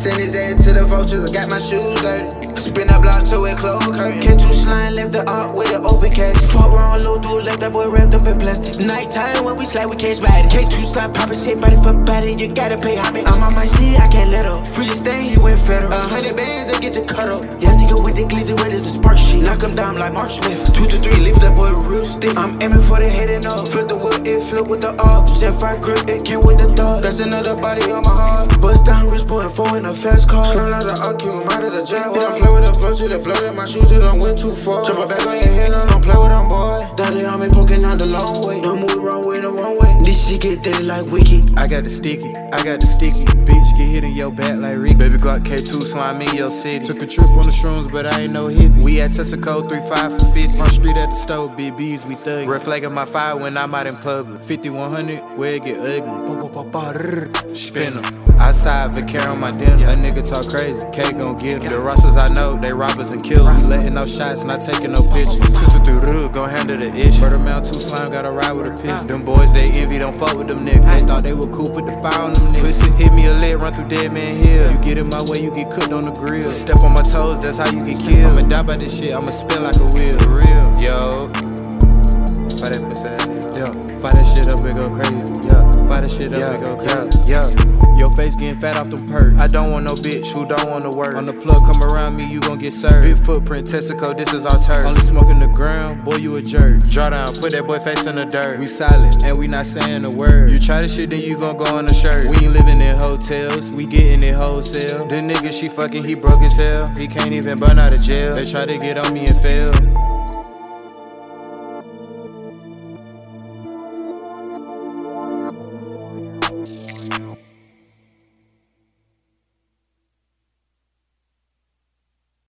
Send his ass to the vultures, I got my shoes dirty. Spin that block to it, close curtain. Catch two slime, left the art with an open cash. Fuck wrong, little dude, left that boy wrapped up in plastic. Nighttime when we slide, we catch bodies. K2 slime, poppin' shit, body for body, you gotta pay homage. I'm on my shit, I can't let up. Free to stay, he went federal. A hundred bands, they get you cut up. Yeah, nigga with the glizzy, spark shit. Knock him down like Mark Smith. Two to three, leave that boy real stiff. I'm aiming for the head and up. Flip the whip, it flip with the up. Chef, I grip, it came with the dog. That's another body on my heart. Bust down, wrist, point four in a fast car. Turn out the AQ, I'm out of the jail. Don't play with the blood to the blood in my shoes, it don't went too far. Jump back on your head, don't play with them, boy. Daddy on me poking out the long get dirty like Wiki. I got the sticky, I got the sticky. Bitch, get hit in your back like Rick. Baby Glock K2 slime in your city. Took a trip on the shrooms, but I ain't no hippie. We at Texaco 35 for 50. Front street at the stove, big B's, we thug. Red flagging my fire when I'm out in public. 5100, where it get ugly. Spin 'em. Outside, Vaquero on my dinner. A nigga talk crazy, K gon' get him. The Russes I know, they robbers and killers. Letting no shots, not taking no pictures. Two through the gon' handle the issue. Murder mount two slime, gotta ride with a pistol. Them boys they envy, don't fuck with them niggas. They thought they were cool, put the fire on them niggas. Pussy hit me a lit, run through dead man hill. You get in my way, you get cooked on the grill. Step on my toes, that's how you get killed. I'ma die by this shit, I'ma spin like a wheel. For real, yo. Fight that pussy. Yeah, fight that shit up and go crazy. Yeah, fight that shit up Yeah, and go crazy. yeah, Yeah. Face getting fat off them perks. I don't want no bitch who don't wanna work. On the plug, come around me, you gon' get served. Big footprint, Tessico, this is our turf. Only smoking the ground, boy, you a jerk. Draw down, put that boy face in the dirt. We silent, and we not saying a word. You try this shit, then you gon' go on the shirt. We ain't living in hotels, we getting it wholesale. The nigga she fucking, he broke his hell. He can't even burn out of jail. They try to get on me and fail.